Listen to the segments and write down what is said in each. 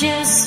just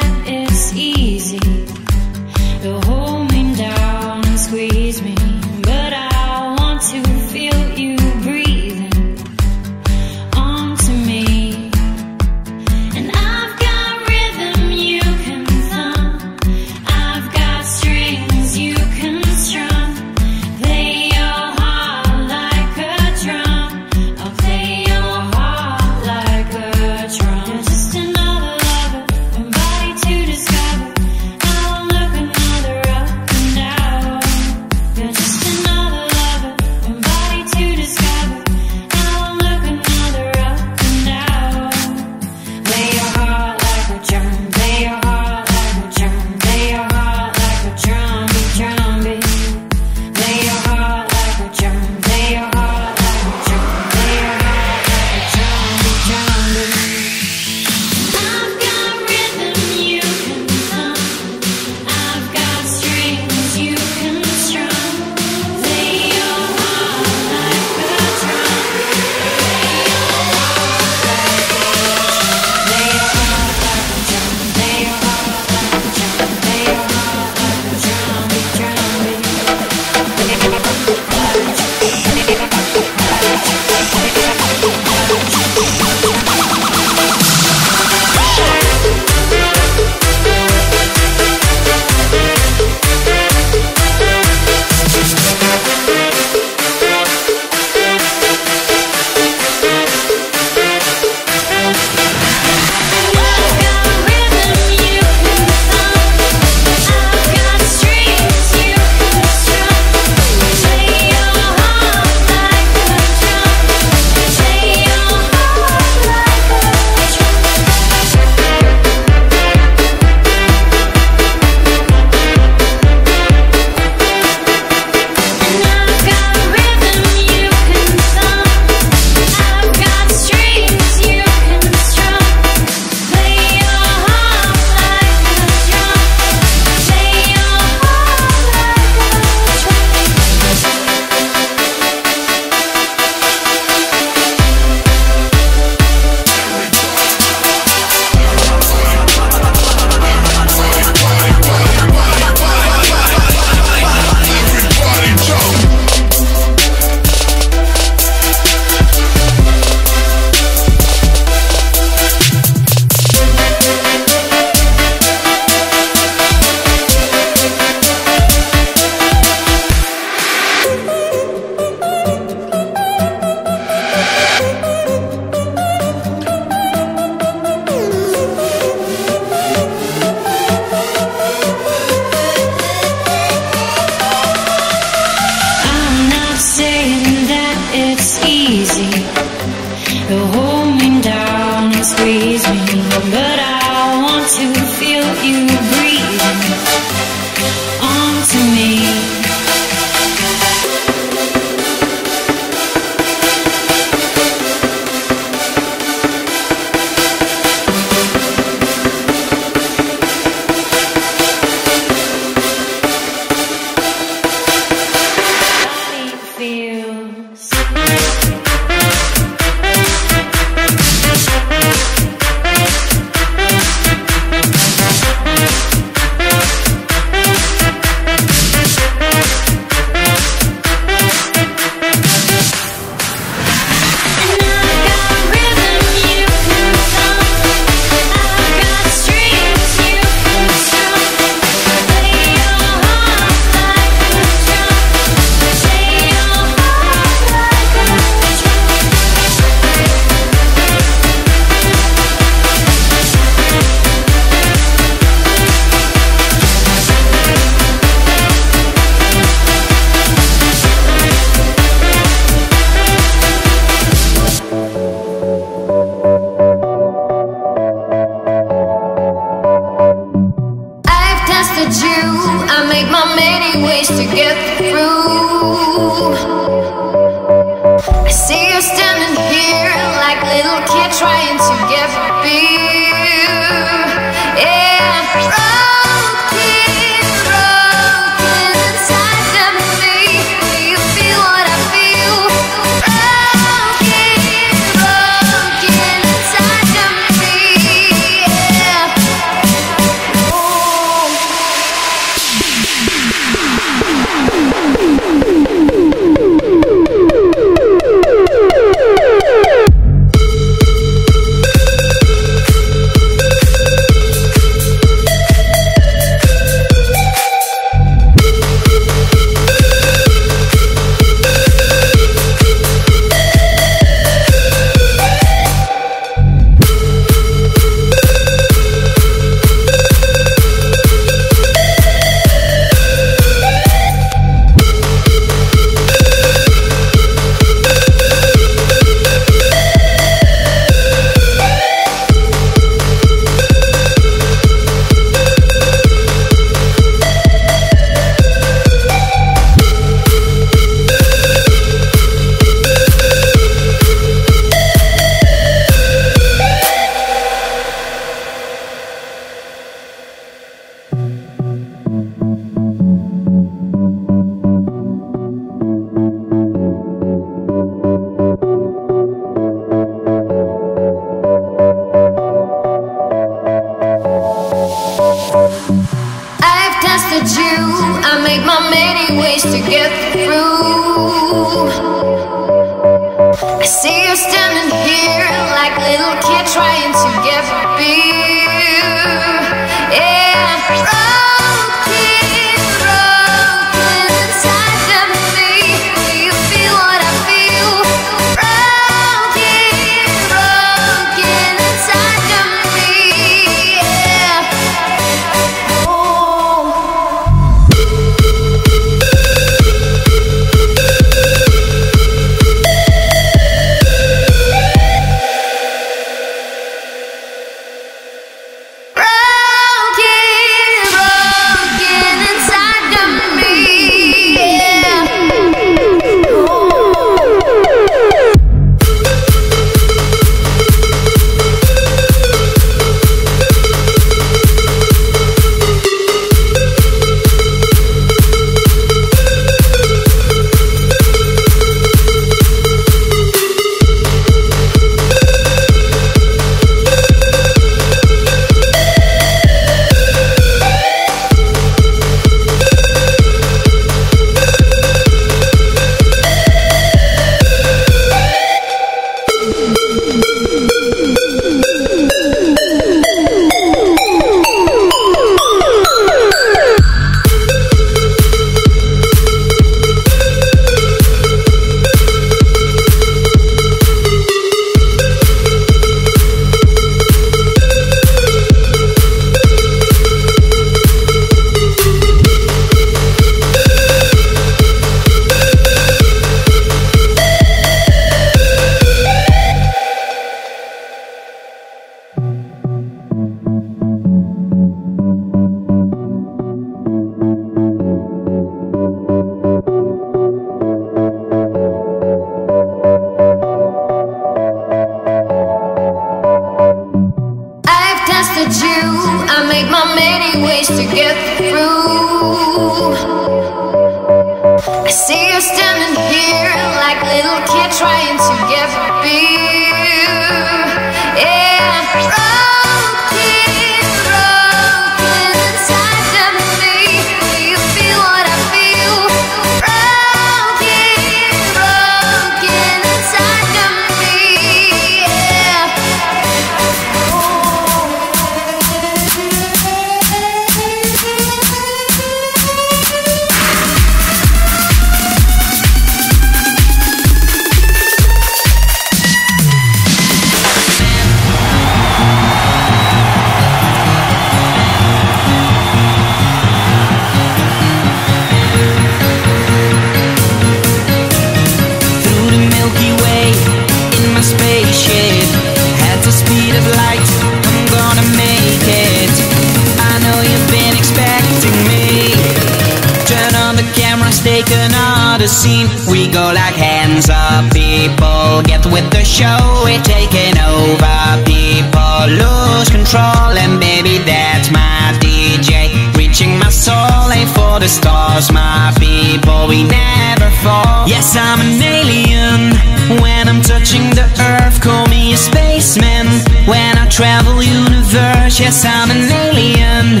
take another scene. We go like hands up, people. Get with the show, we're taking over. People lose control, and baby, that's my DJ. Reaching my soul, aim for the stars, my people. We never fall. Yes, I'm an alien. When I'm touching the earth, call me a spaceman. When I travel universe, yes, I'm an alien.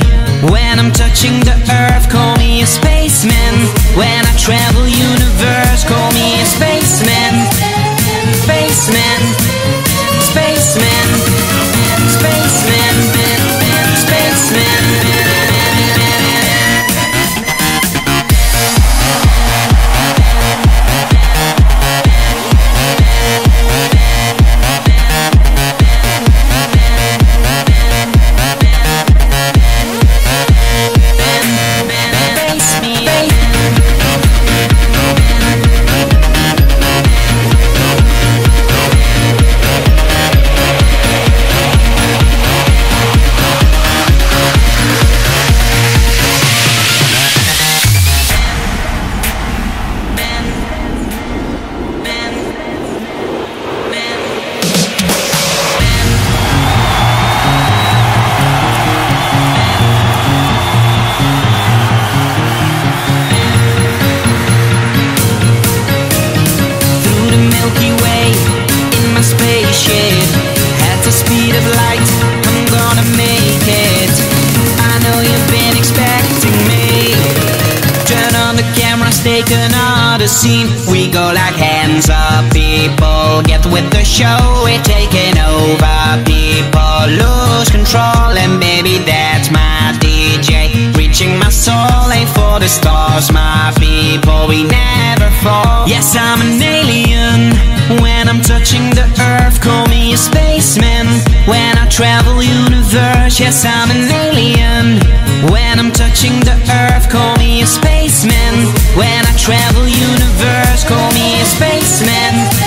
When I'm touching the earth, When I travel universe, call me a spaceman. Take another scene. We go like hands up, people. Get with the show, we're taking over. People lose control, and baby, that's my DJ. Reaching my soul, aim for the stars, my people. We never fall. Yes, I'm an alien. When I'm touching the earth, call me a spaceman. When I travel universe, yes, I'm an alien. When I'm touching the earth, call. When I travel universe, call me a spaceman.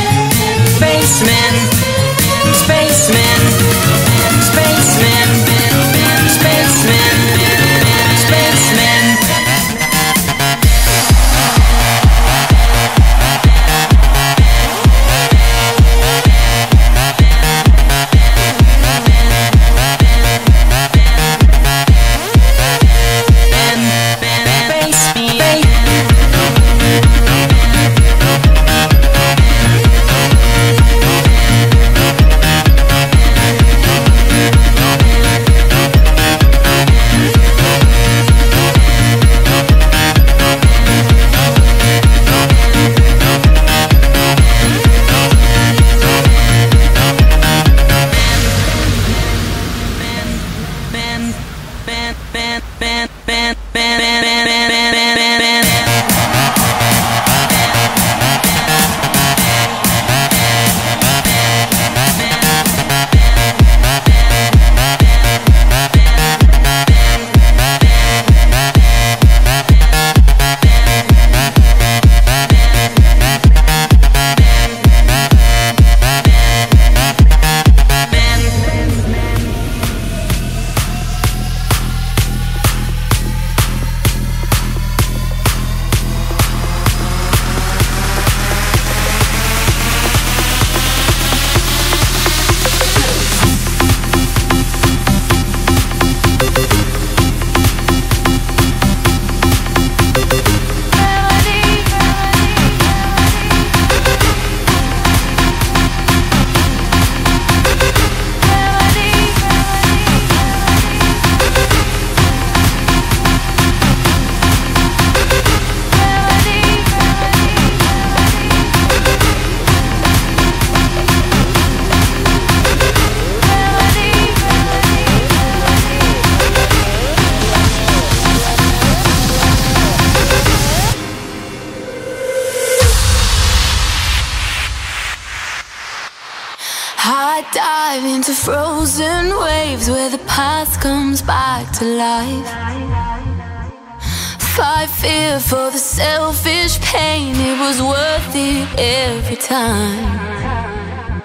Every time.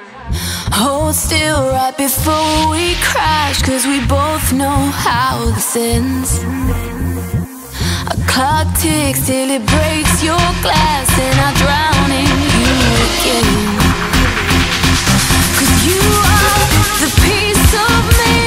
Hold still right before we crash, cause we both know how this ends. I clock ticks till it breaks your glass and I drown in you again. Cause you are the piece of me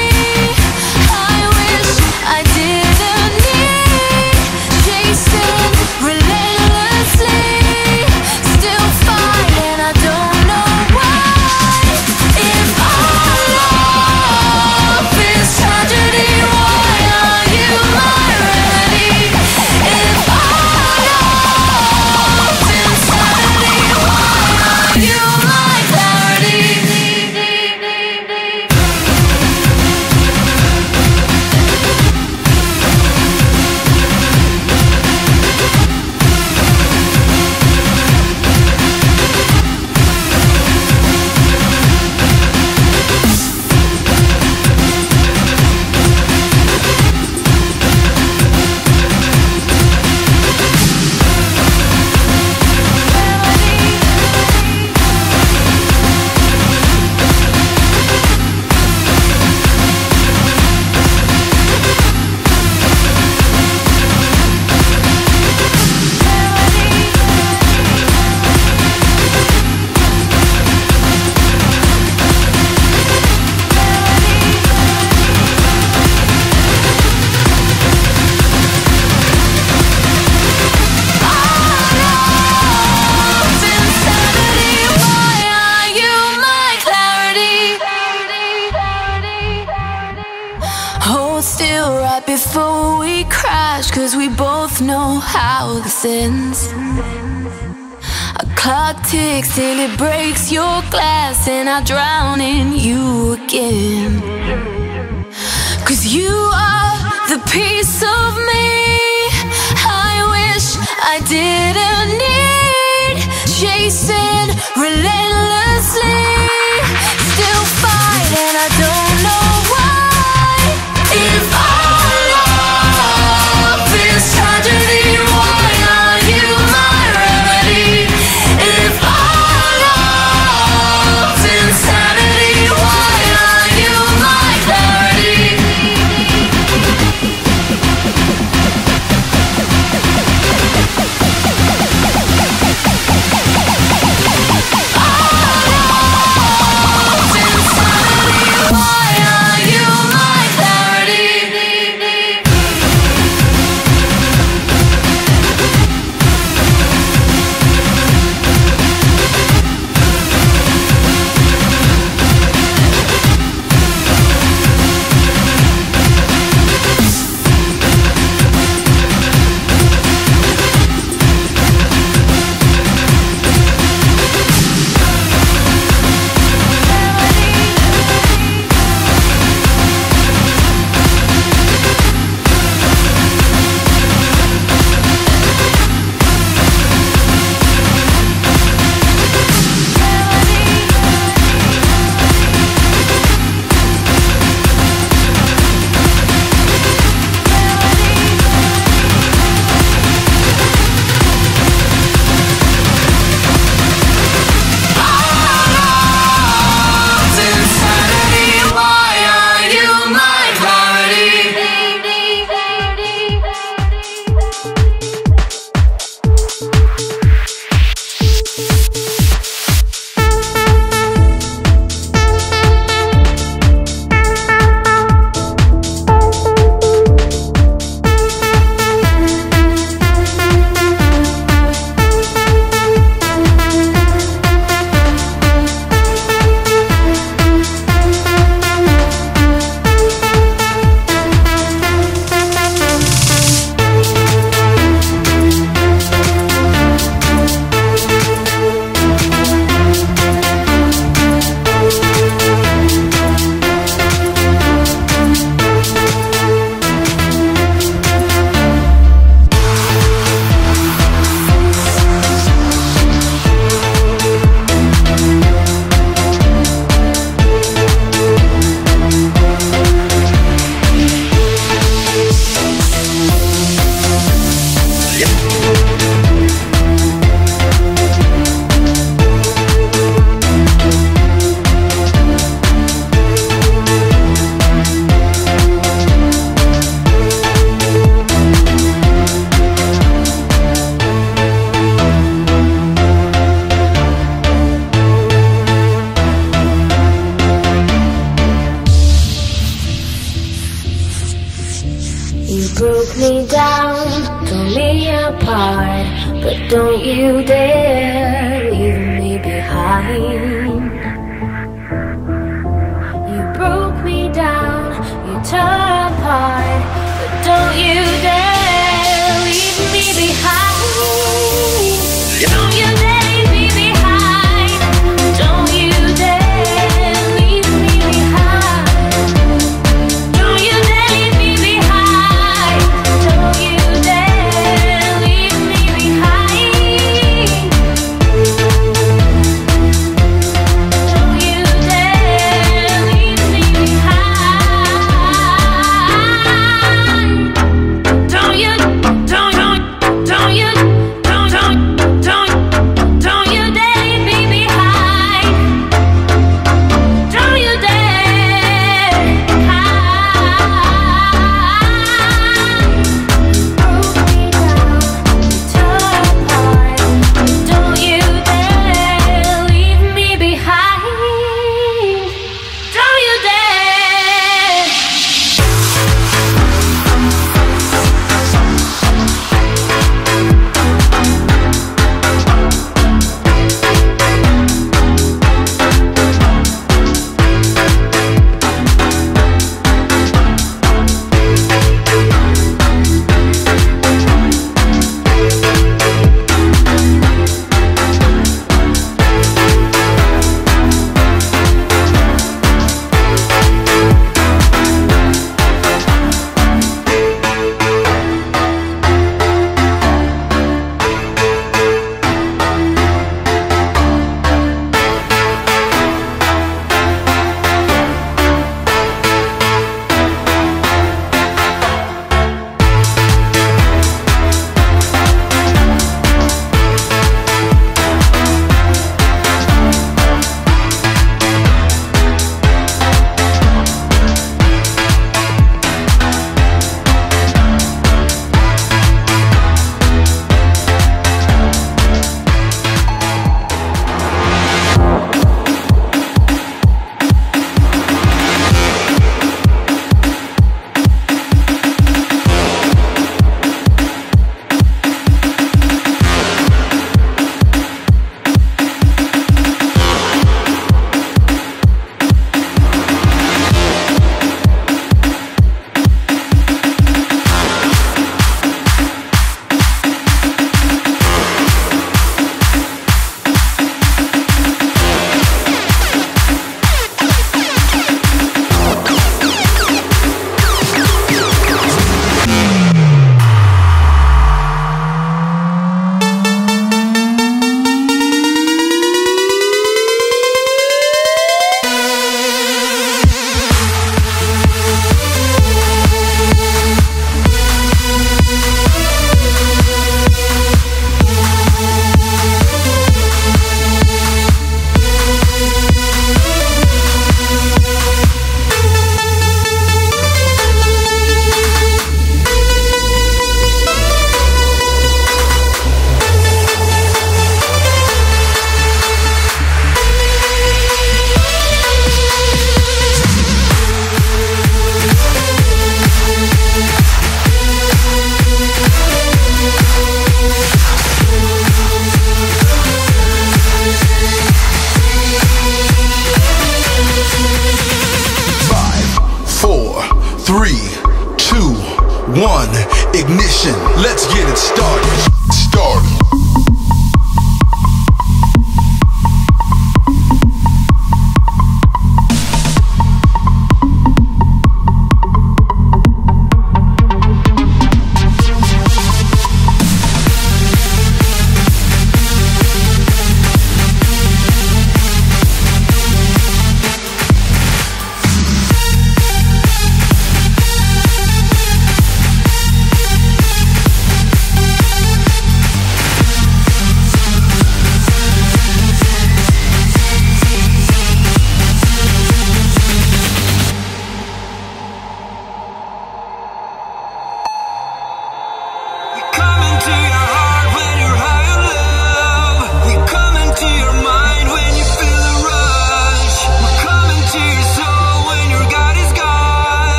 I drown Ignition. Let's get it started.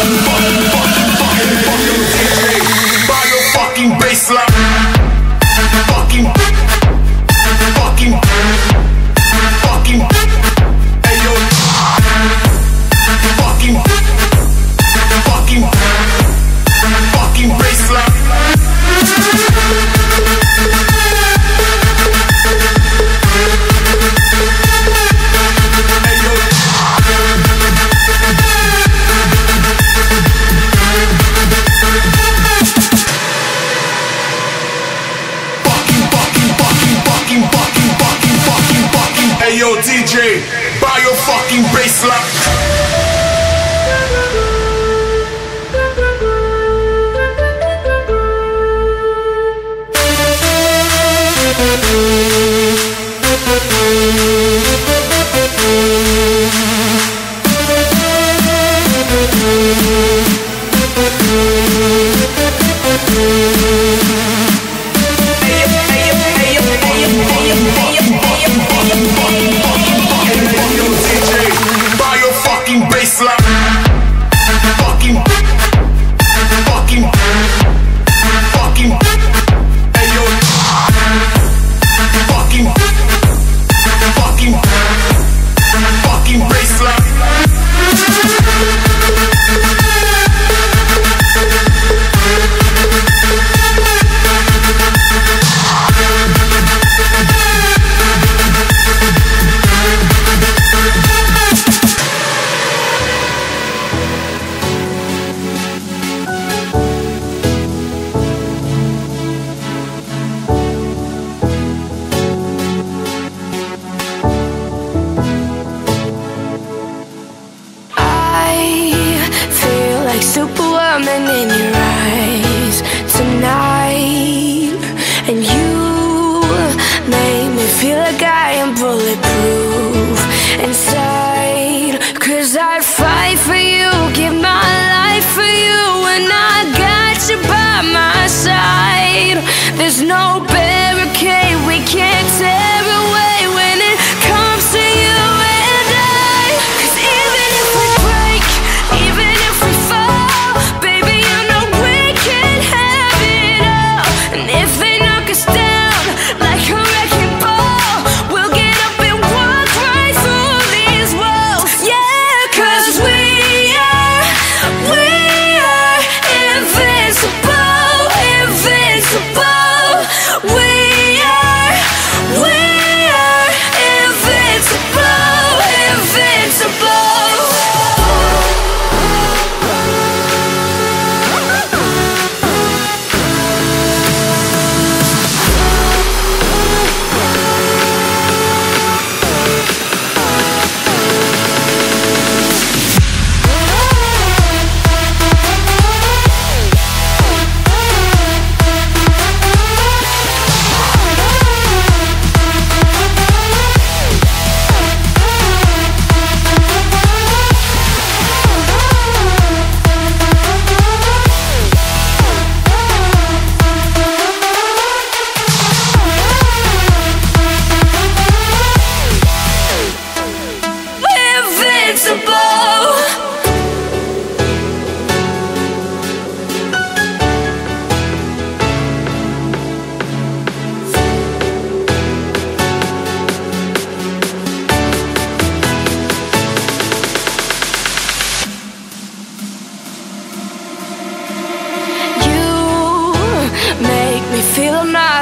Fallen. There's no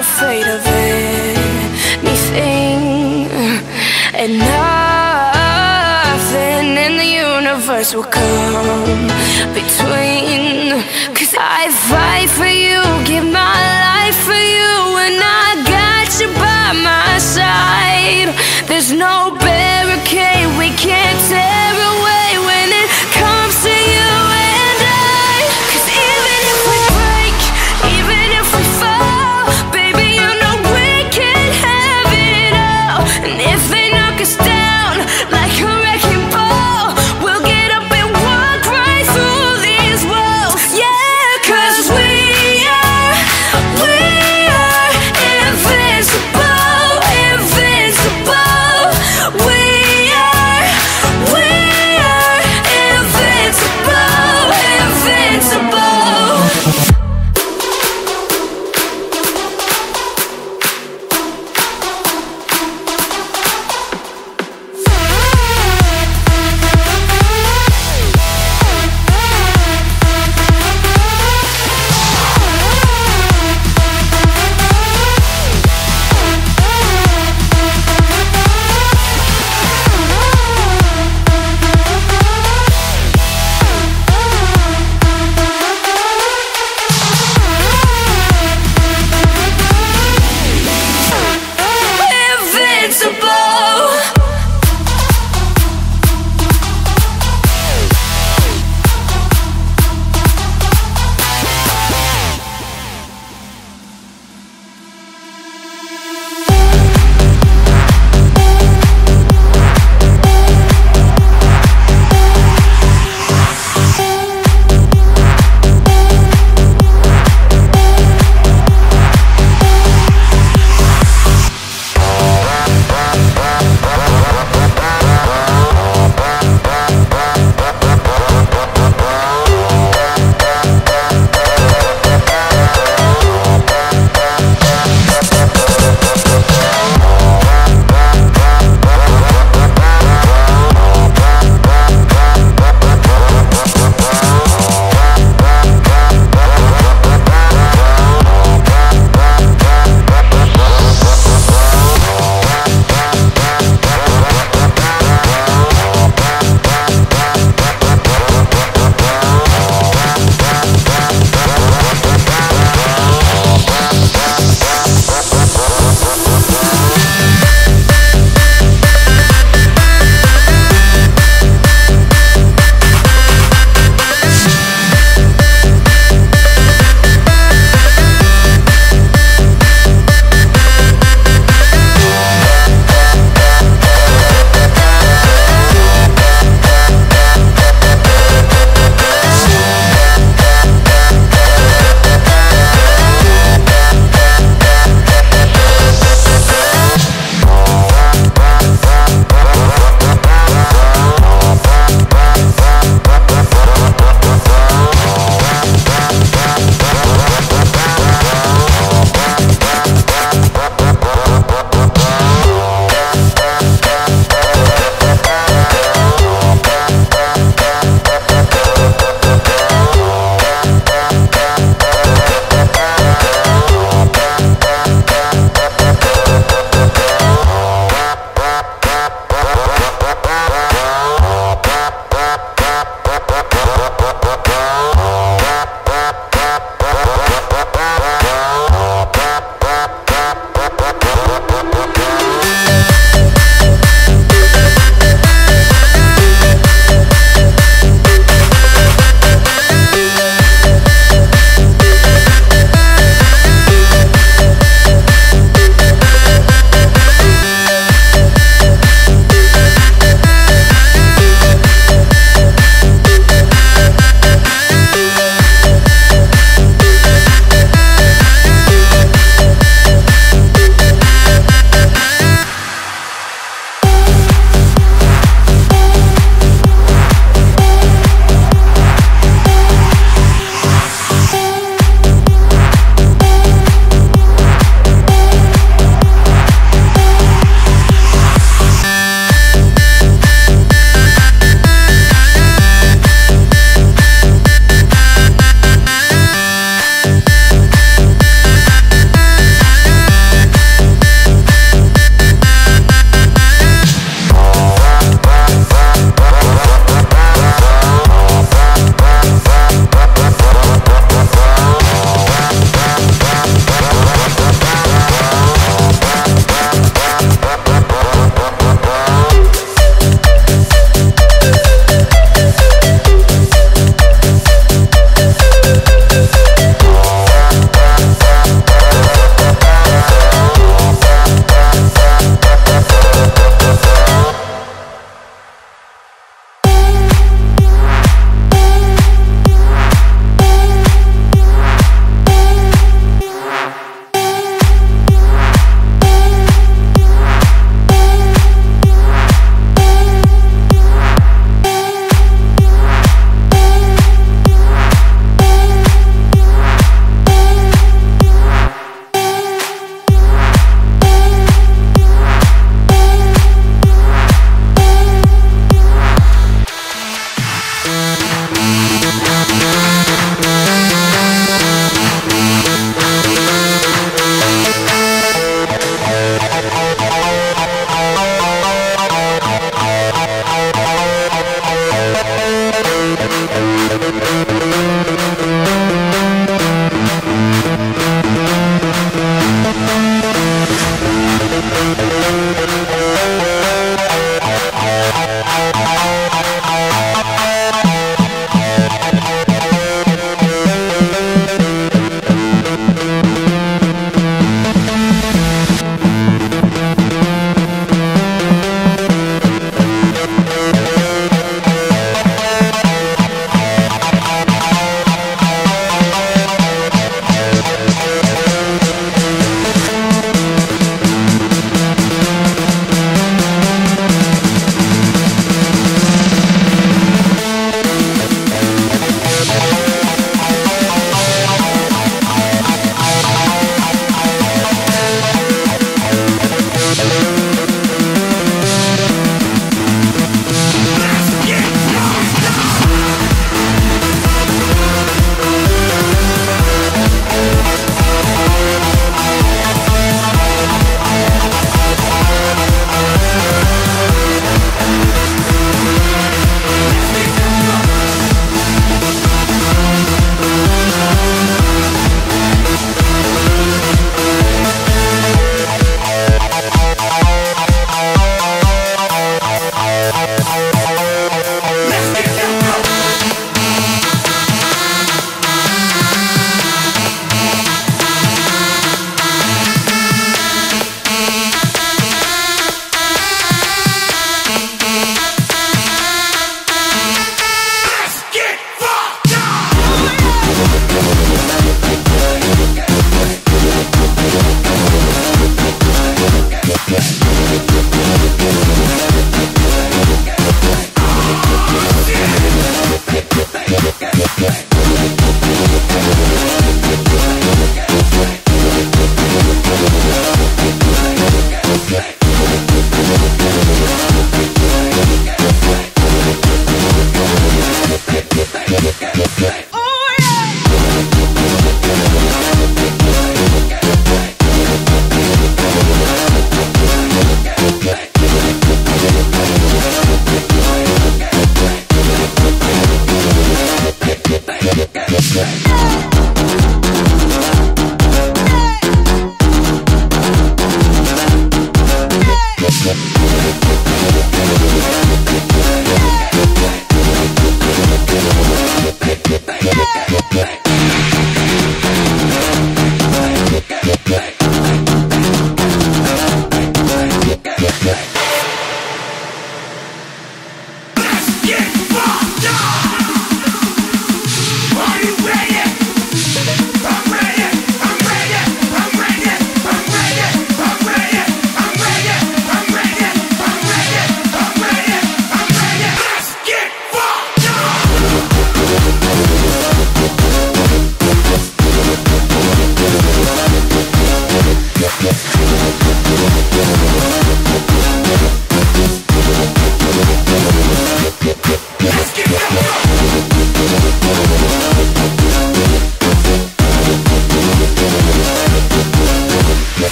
afraid of anything. And nothing in the universe will come between. Cause I fight for you, give my life for you And I got you by my side. There's no barricade we can't tear away.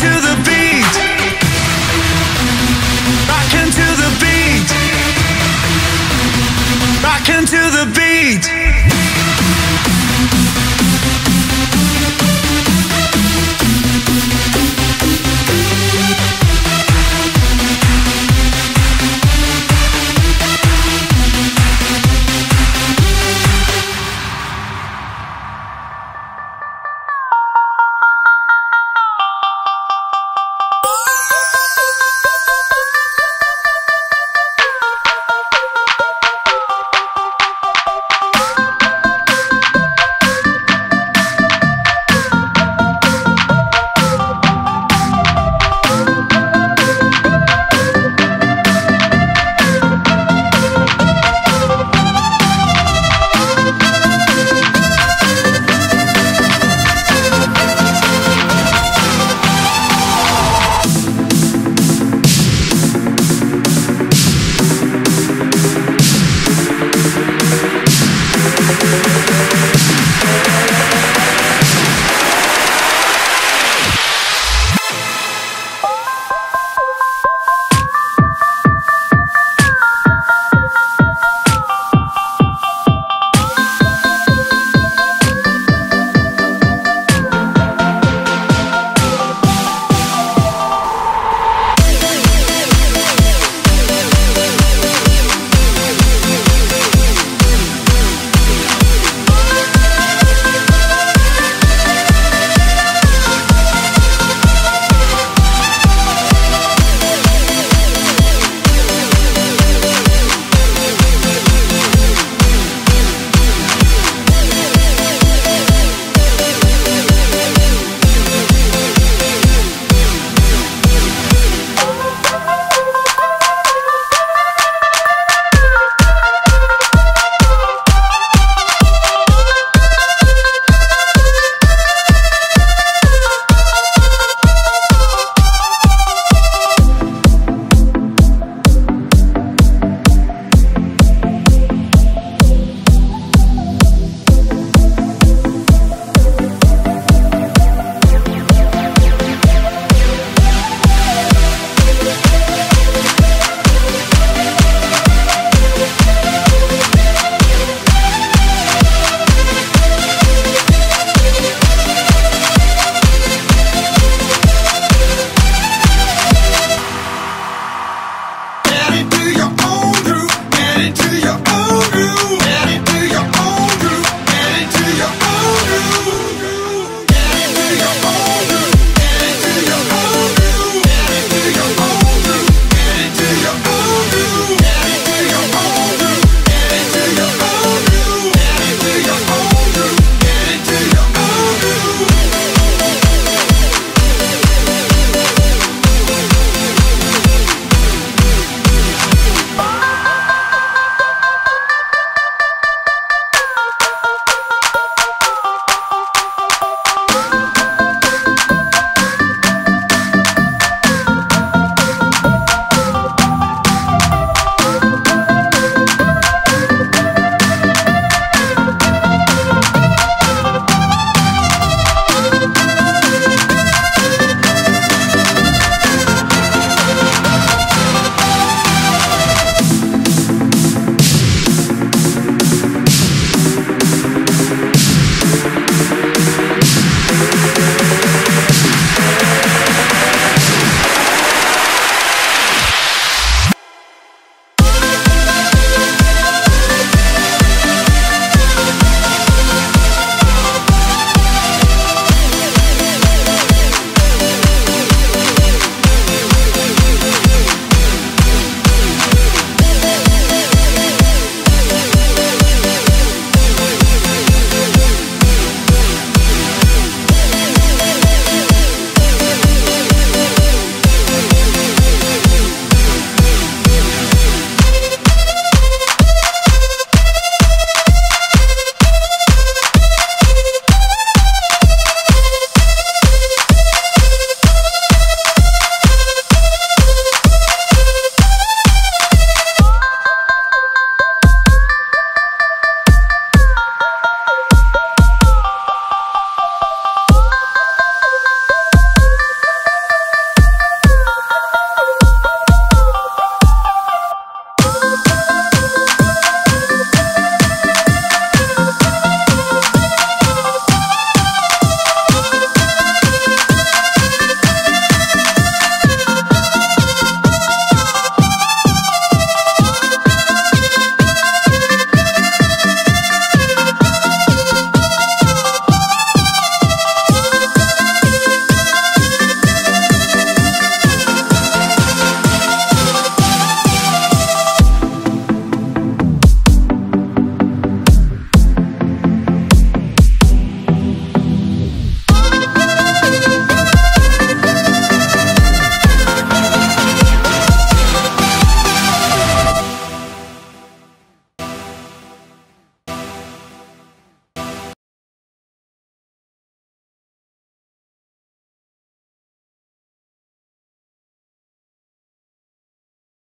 to the beat. Rockin' to the beat. Rockin' to the beat.